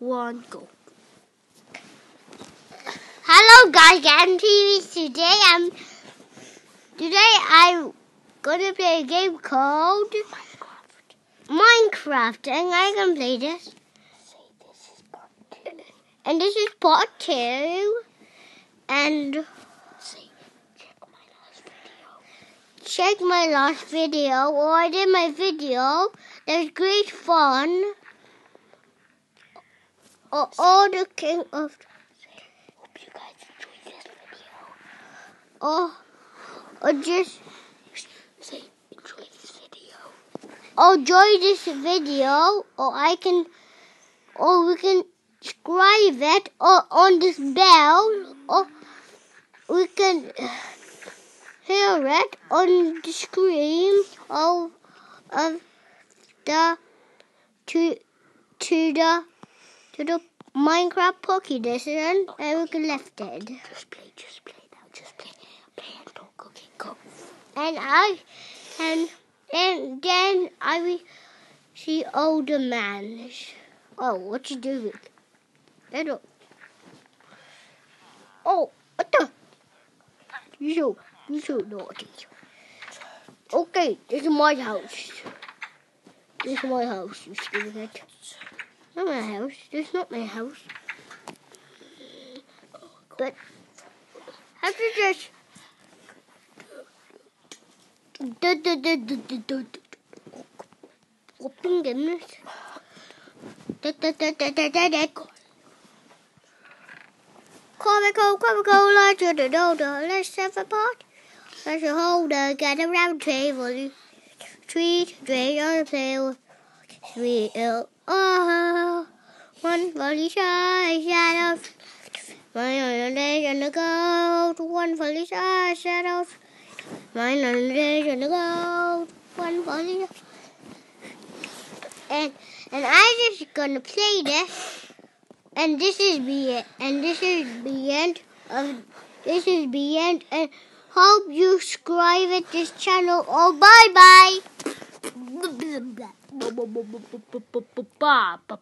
one, go. Hello guys, I'm TV. Today I'm today I'm gonna play a game called Minecraft, and I can play this. And this is part two. And check my last video. check my last video, or I did my video. There's great fun. Or all the king of hope you guys enjoyed this video. or or just Say enjoy this video. or enjoy this video, or I can, or we can subscribe it, or on this bell, or we can hear it on the screen of of the to to the the Minecraft Pocket Edition, and we can left it. Just play, just play now. Just play. Play and talk. Okay, go. And I and and then I will see older man. Oh, what you doing? Don't. Oh, what the? You so you so naughty. Okay, this is my house. This is my house, you stupid. Not my house. This is not my house. But du, du. Open goodness. Comical, comical, to the dollar. Let's have a pot. Let's hold a a round table. Sweet, drink on the table. all one fully shy shadows. My on the day and the gold, one fully shy shadows. Mine on the day and the gold, one fully and and I just gonna play this, and this is the end, and this is the end of this is the end, and hope you subscribe at this channel. Oh, bye bye. Bye.